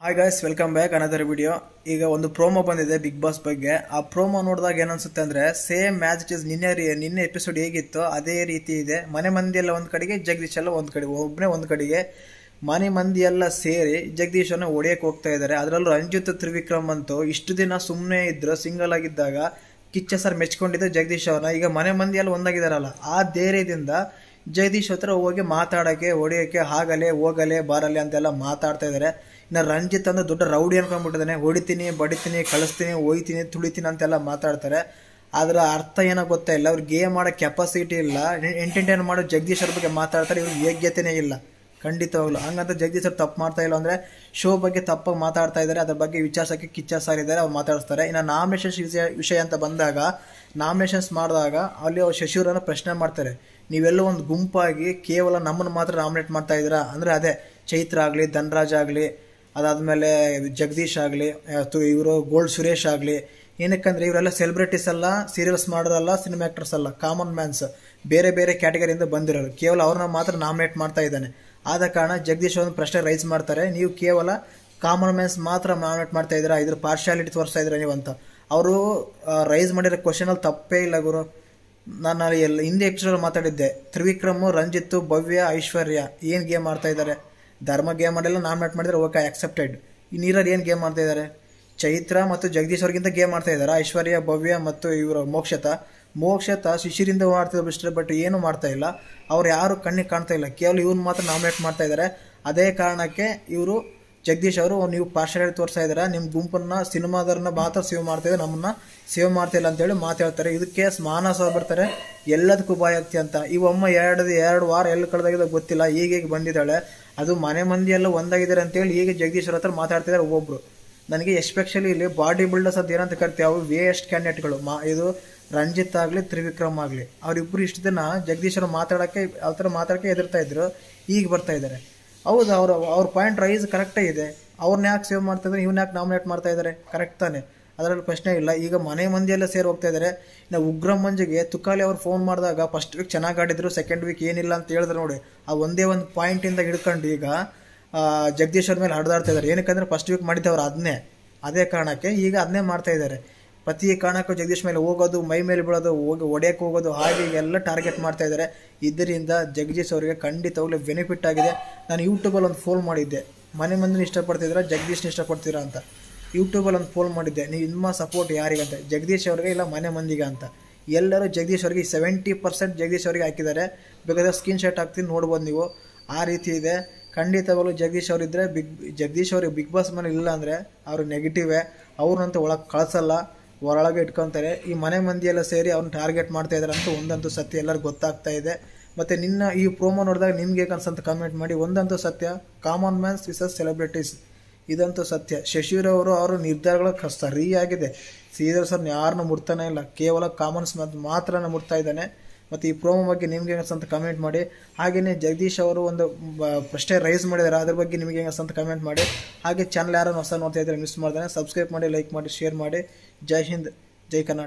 Hi guys welcome back another video ಈಗ ಒಂದು promo ಬಂದಿದೆ ಬಿಗ್ ಬಾಸ್ ಬಗ್ಗೆ. ಆ ಪ್ರೋಮೋ ನೋಡಿದಾಗ ಏನನ್ಸುತ್ತೆ ಅಂದ್ರೆ ಸೇಮ್ ಮ್ಯಾಚ್ ಇಸ್ ನಿನ್ನೆ ನಿನ್ನೆ ಎಪಿಸೋಡ್ ಹೇಗಿತ್ತು ಅದೇ ರೀತಿ ಇದೆ. ಮನೆ ಮಂದಿ ಎಲ್ಲ ಒಂದ್ ಕಡೆಗೆ, ಜಗದೀಶ್ ಎಲ್ಲ ಒಂದು ಕಡೆ ಒಬ್ಬನೇ ಒಂದು ಕಡೆಗೆ ಮನೆ ಮಂದಿ ಎಲ್ಲ ಸೇರಿ ಜಗದೀಶನ ಅನ್ನ ಹೊಡೆಯಕ್ ಹೋಗ್ತಾ ಇದ್ದಾರೆ ಅದರಲ್ಲೂ ರಂಜಿತ್, ತ್ರಿವಿಕ್ರಮ್ ಅಂತೂ ಇಷ್ಟು ದಿನ ಸುಮ್ಮನೆ ಇದ್ದರು ಸಿಂಗಲ್ ಆಗಿದ್ದಾಗ ಕಿಚ್ಚ ಸರ್ ಮೆಚ್ಕೊಂಡಿದ್ದು ಜಗದೀಶ್ ಅವ್ರನ್ನ. ಈಗ ಮನೆ ಮಂದಿ ಎಲ್ಲ ಒಂದಾಗಿದಾರಲ್ಲ, ಆ ಧೈರ್ಯದಿಂದ ಜಗದೀಶ್ ಹತ್ರ ಹೋಗಿ ಮಾತಾಡೋಕ್ಕೆ, ಹೊಡಿಯೋಕ್ಕೆ ಆಗಲೇ ಹೋಗಲೇ ಬಾರಲೆ ಅಂತೆಲ್ಲ ಮಾತಾಡ್ತಾ ಇದ್ದಾರೆ ಇನ್ನು ರಂಜಿತ್ ಅಂದ್ರೆ ದೊಡ್ಡ ರೌಡಿ ಅನ್ಕೊಂಡ್ಬಿಟ್ಟಿದ್ದಾನೆ. ಹೊಡಿತೀನಿ, ಬಡಿತೀನಿ, ಕಳಿಸ್ತೀನಿ ಒಯ್ತೀನಿ ತುಳಿತೀನಿ ಅಂತೆಲ್ಲ ಮಾತಾಡ್ತಾರೆ. ಅದರ ಅರ್ಥ ಏನೋ ಗೊತ್ತಾ ಇಲ್ಲ. ಅವ್ರಿಗೆ ಗೇಮ್ ಮಾಡೋ ಕೆಪಾಸಿಟಿ ಇಲ್ಲ. ಎಂಟರ್ಟೈನ್ ಮಾಡೋ ಜಗದೀಶ್ ಅವ್ರ ಬಗ್ಗೆ ಮಾತಾಡ್ತಾರೆ. ಇವ್ರಿಗೆ ಯೋಗ್ಯತೆನೇ ಇಲ್ಲ. ಖಂಡಿತವಾಗ್ಲು. ಹಂಗಂತ ಜಗದೀಶ್ ಅವ್ರು ತಪ್ಪು ಮಾಡ್ತಾ ಇಲ್ಲ ಅಂದರೆ ಶೋ ಬಗ್ಗೆ ತಪ್ಪಾಗಿ ಮಾತಾಡ್ತಾ ಇದ್ದಾರೆ ಅದ್ರ ಬಗ್ಗೆ ವಿಚಾರಸೋಕ್ಕೆ ಕಿಚ್ಚ ಸಾರಿದ್ದಾರೆ ಅವ್ರು ಮಾತಾಡಿಸ್ತಾರೆ. ಇನ್ನು ನಾಮಿನೇಷನ್ಸ್ ವಿಷಯ ವಿಷಯ ಅಂತ ಬಂದಾಗ ನಾಮಿನೇಷನ್ಸ್ ಮಾಡಿದಾಗ ಅಲ್ಲಿ ಅವ್ರು ಶಶಿಯವರನ್ನ ಪ್ರಶ್ನೆ ಮಾಡ್ತಾರೆ. ನೀವೆಲ್ಲ ಒಂದು ಗುಂಪಾಗಿ ಕೇವಲ ನಮ್ಮನ್ನು ಮಾತ್ರ ನಾಮಿನೇಟ್ ಮಾಡ್ತಾ ಇದ್ದೀರಾ? ಅಂದರೆ ಅದೇ, ಚೈತ್ರ ಆಗಲಿ, ಧನರಾಜ್ ಆಗಲಿ, ಅದಾದಮೇಲೆ ಜಗದೀಶ್ ಆಗಲಿ ಇವರು ಗೋಲ್ಡ್ ಸುರೇಶ್ ಆಗಲಿ ಏನಕ್ಕಂದ್ರೆ ಇವರೆಲ್ಲ ಸೆಲೆಬ್ರಿಟೀಸ್ ಅಲ್ಲ ಸೀರಿಯಲ್ಸ್ ಮಾಡೋರಲ್ಲ ಸಿನಿಮಾ ಆಕ್ಟರ್ಸ್ ಅಲ್ಲ ಕಾಮನ್ ಮ್ಯಾನ್ಸ್ ಬೇರೆ ಬೇರೆ ಕ್ಯಾಟಗರಿಯಿಂದ ಬಂದಿರೋರು. ಕೇವಲ ಅವ್ರನ್ನ ಮಾತ್ರ ನಾಮಿನೇಟ್ ಮಾಡ್ತಾ ಇದ್ದಾನೆ. ಆದ ಕಾರಣ ಜಗದೀಶ್ ಒಂದು ಪ್ರಶ್ನೆ ರೈಸ್ ಮಾಡ್ತಾರೆ. ನೀವು ಕೇವಲ ಕಾಮನ್ ಮ್ಯಾನ್ಸ್ ಮಾತ್ರ ನಾಮಿನೇಟ್ ಮಾಡ್ತಾ ಇದ್ದೀರಾ? ಇದ್ರ ಪಾರ್ಶಾಲಿಟಿ ತೋರಿಸ್ತಾ ಇದ್ದೀರಾ ನೀವು ಅಂತ. ಅವರು ರೈಸ್ ಮಾಡಿರೋ ಕ್ವಶನ್ ಅಲ್ಲಿ ತಪ್ಪೇ ಇಲ್ಲ ಗುರು. ನಾನು ಎಲ್ಲ ಹಿಂದೆ ಎಪಿಸೋಡ್ ಮಾತಾಡಿದ್ದೆ. ತ್ರಿವಿಕ್ರಮ್ ರಂಜಿತ್ ಭವ್ಯ, ಐಶ್ವರ್ಯ ಏನು ಗೇಮ್ ಆಡ್ತಾ ಇದ್ದಾರೆ ಧರ್ಮ ಗೇಮ್ ಆಡೆಲ್ಲ ನಾಮಿನೇಟ್ ಮಾಡಿದರೆ ಓಕೆ ಅಕ್ಸೆಪ್ಟೆಡ್ ಈ ನೀರಲ್ಲಿ ಏನು ಗೇಮ್ ಮಾಡ್ತಾ ಇದ್ದಾರೆ ಚೈತ್ರ ಮತ್ತು ಜಗದೀಶ್ ಅವ್ರಿಗಿಂತ ಗೇಮ್ ಮಾಡ್ತಾ ಇದ್ದಾರೆ ಐಶ್ವರ್ಯ, ಭವ್ಯ ಮತ್ತು ಇವರು ಮೋಕ್ಷತ. ಮೋಕ್ಷತ ಶಿಶಿರಿಂದ ಮಾಡ್ತಿದ್ರು ಬಿಟ್ಟರೆ ಬಟ್ ಏನು ಮಾಡ್ತಾ ಇಲ್ಲ. ಅವ್ರು ಯಾರು ಕಣ್ಣಿಗೆ ಕಾಣ್ತಾ ಇಲ್ಲ. ಕೇವಲ ಇವ್ನು ಮಾತ್ರ ನಾಮಿನೇಟ್ ಮಾಡ್ತಾ ಇದ್ದಾರೆ ಅದೇ ಕಾರಣಕ್ಕೆ ಇವರು ಜಗದೀಶ್ ಅವರು, ನೀವು ಪಾರ್ಶಾಲಿಟಿ ತೋರಿಸ್ತಾ ಇದ್ದಾರೆ ನಿಮ್ಮ ಗುಂಪನ್ನ ಸಿನಿಮಾದವ್ರನ್ನ ಮಾತ್ರ ಸೇವ್ ಮಾಡ್ತಾ ಇದ್ದಾರೆ, ನಮ್ಮನ್ನ ಸೇವ್ ಮಾಡ್ತಿಲ್ಲ ಅಂತೇಳಿ ಮಾತಾಡ್ತಾರೆ. ಇದಕ್ಕೆ ಮಾನಸ ಬರ್ತಾರೆ. ಎಲ್ಲದಕ್ಕೂ ಬಾಯಿ ಆಗ್ತಿ ಅಂತ ಒಮ್ಮ ಎರಡು ಎರಡು ವಾರ ಎಲ್ಲಿ ಕಳೆದಾಗಿದೆ ಗೊತ್ತಿಲ್ಲ. ಈಗ ಹೀಗೆ ಬಂದಿದ್ದಾಳೆ, ಅದು ಮನೆ ಮಂದಿ ಎಲ್ಲ ಒಂದಾಗಿದ್ದಾರೆ ಅಂತೇಳಿ ಈಗ ಜಗದೀಶ್ ಅವ್ರ ಹತ್ರ ಮಾತಾಡ್ತಿದ್ದಾರೆ ಒಬ್ಬೊಬ್ರು. ನನಗೆ ಎಸ್ಪೆಷಲಿ ಇಲ್ಲಿ ಬಾಡಿ ಬಿಲ್ಡರ್ಸ್ ಅದು ಏನಂತ ಕರಿತೀವಿ, ಅವು ವೇಸ್ಟ್ ಕ್ಯಾಂಡಿಡೇಟ್ಗಳು ಮಾ, ಇದು ರಂಜಿತ್ ಆಗಲಿ, ತ್ರಿವಿಕ್ರಮ್ ಆಗಲಿ ಅವರಿಬ್ಬರು ಇಷ್ಟು ದಿನ ಜಗದೀಶ್ ಅವರು ಮಾತಾಡೋಕ್ಕೆ, ಅವ್ರ ಥರ ಮಾತಾಡೋಕ್ಕೆ ಎದುರ್ತಾ ಇದ್ರು. ಈಗ ಬರ್ತಾ ಇದ್ದಾರೆ. ಹೌದು, ಅವ್ರ ಅವ್ರ ಪಾಯಿಂಟ್ ರೈಸ್ ಕರೆಕ್ಟೇ ಇದೆ ಅವ್ರನ್ನ ಯಾಕೆ ಸೇವ್ ಮಾಡ್ತಾ ಇದ್ದಾರೆ ಇವ್ನ ಯಾಕೆ ನಾಮಿನೇಟ್ ಮಾಡ್ತಾ ಇದ್ದಾರೆ ಕರೆಕ್ಟ್ ತಾನೆ. ಅದರಲ್ಲಿ ಪ್ರಶ್ನೆ ಇಲ್ಲ. ಈಗ ಮನೆ ಮಂದಿಯೆಲ್ಲ ಸೇರಿ ಹೋಗ್ತಾ ಇದ್ದಾರೆ ಇನ್ನು ಉಗ್ರ ಮಂಜಿಗೆ ತುಕಾಲಿ ಅವ್ರು ಫೋನ್ ಮಾಡಿದಾಗ ಫಸ್ಟ್ ವೀಕ್ ಚೆನ್ನಾಗಿ ಆಡಿದ್ರು ಸೆಕೆಂಡ್ ವೀಕ್ ಏನಿಲ್ಲ ಅಂತ ಹೇಳಿದ್ರು ನೋಡಿ. ಆ ಒಂದೇ ಒಂದು ಪಾಯಿಂಟಿಂದ ಹಿಡ್ಕೊಂಡು ಈಗ ಜಗದೀಶ್ ಅವ್ರ ಮೇಲೆ ಹಡ್ದಾಡ್ತಾ ಇದ್ದಾರೆ ಏನಕ್ಕಂದ್ರೆ ಫಸ್ಟ್ ವೀಕ್ ಮಾಡಿದ್ದವ್ರು ಅದನ್ನೇ ಅದೇ ಕಾರಣಕ್ಕೆ ಈಗ ಅದನ್ನೇ ಮಾಡ್ತಾ ಇದ್ದಾರೆ ಪ್ರತಿ ಕಾರಣಕ್ಕೂ ಜಗದೀಶ್ ಮೇಲೆ ಹೋಗೋದು, ಮೈ ಮೇಲೆ ಬೀಳೋದು, ಹೋಗಿ ಒಡೆಯಕ್ಕೆ ಹೋಗೋದು, ಹಾಗೆ ಎಲ್ಲ ಟಾರ್ಗೆಟ್ ಮಾಡ್ತಾ ಇದ್ದಾರೆ ಇದರಿಂದ ಜಗದೀಶ್ ಅವರಿಗೆ ಖಂಡಿತವಾಗ್ಲೂ ಬೆನಿಫಿಟ್ ಆಗಿದೆ. ನಾನು ಯೂಟ್ಯೂಬಲ್ಲಿ ಒಂದು ಫೋನ್ ಮಾಡಿದ್ದೆ. ಮನೆ ಮಂದಿನ ಇಷ್ಟಪಡ್ತಿದ್ದೀರಾ, ಜಗದೀಶ್ನ ಇಷ್ಟಪಡ್ತೀರಾ ಅಂತ. ಯೂಟ್ಯೂಬಲ್ಲಿ ಒಂದು ಫೋನ್ ಮಾಡಿದ್ದೆ. ನೀವು ನಿಮ್ಮ ಸಪೋರ್ಟ್ ಯಾರಿಗಂತ? ಜಗದೀಶ್ ಅವ್ರಿಗೆ ಇಲ್ಲ ಮನೆ ಮಂದಿಗೆ ಅಂತ. ಎಲ್ಲರೂ ಜಗದೀಶ್ ಅವರಿಗೆ ಸೆವೆಂಟಿ ಪರ್ಸೆಂಟ್ ಜಗದೀಶ್ ಅವರಿಗೆ ಹಾಕಿದ್ದಾರೆ. ಬೇಕಾದ್ರೆ ಸ್ಕ್ರೀನ್ ಶಾಟ್ ಹಾಕ್ತೀನಿ, ನೋಡ್ಬೋದು ನೀವು. ಆ ರೀತಿ ಇದೆ. ಖಂಡಿತವಾಗಲೂ ಜಗದೀಶ್ ಅವರಿದ್ದರೆ ಬಿಗ್ ಜಗದೀಶ್ ಅವ್ರಿಗೆ ಬಿಗ್ ಬಾಸ್ ಮನೆ ಇಲ್ಲ ಅಂದರೆ ಅವರು ನೆಗೆಟಿವೇ ಅವ್ರನ್ನಂತೂ ಒಳಗೆ ಕಳಿಸಲ್ಲ. ಹೊರೊಳಗೆ ಇಟ್ಕೊತಾರೆ. ಈ ಮನೆ ಮಂದಿಯೆಲ್ಲ ಸೇರಿ ಅವ್ರನ್ನ ಟಾರ್ಗೆಟ್ ಮಾಡ್ತಾ ಇದ್ದಾರೆ ಅಂತ ಒಂದಂತೂ ಸತ್ಯ ಎಲ್ಲರಿಗೂ ಗೊತ್ತಾಗ್ತಾ ಇದೆ. ಮತ್ತು ನಿನ್ನ ಈ ಪ್ರೋಮೋ ನೋಡಿದಾಗ ನಿಮ್ಗೆ ಅನ್ಸಂತ ಕಮೆಂಟ್ ಮಾಡಿ, ಒಂದಂತೂ ಸತ್ಯ ಕಾಮನ್ ಮ್ಯಾನ್ಸ್ ವಿಸಸ್ ಸೆಲೆಬ್ರಿಟೀಸ್ ಇದಂತೂ ಸತ್ಯ. ಶಶಿರ್ ಅವರು ನಿರ್ಧಾರಗಳ ಸರಿ ಸರಿಯಾಗಿದೆ. ಸೀದರ್ ಸರ್ ಯಾರನ್ನು ಮುಟ್ತಾನೆ ಇಲ್ಲ. ಕೇವಲ ಕಾಮನ್ಸ್ ಮಾತ್ರನೇ ಮುಟ್ತಾ ಇದ್ದಾನೆ. ಮತ್ತು ಈ ಪ್ರೋಮೋ ಬಗ್ಗೆ ನಿಮ್ಗೆ ಹೆಂಗಸಂತ ಕಮೆಂಟ್ ಮಾಡಿ. ಹಾಗೆಯೇ ಜಗದೀಶ್ ಅವರು ಒಂದು ಪ್ರಶ್ನೆ ರೈಸ್ ಮಾಡಿದ್ದಾರೆ. ಅದ್ರ ಬಗ್ಗೆ ನಿಮಗೆ ಹೆಂಗಸಂತ ಕಮೆಂಟ್ ಮಾಡಿ. ಹಾಗೆ ಚಾನಲ್ ಯಾರನ್ನು ಹೊಸ ನೋಡ್ತಾ ಇದ್ದಾರೆ ಮಿಸ್ ಮಾಡ್ತಾನೆ. ಸಬ್ಸ್ಕ್ರೈಬ್ ಮಾಡಿ ಲೈಕ್ ಮಾಡಿ ಶೇರ್ ಮಾಡಿ. ಜೈ ಹಿಂದ್, ಜೈ ಕರ್ನಾಟಕ.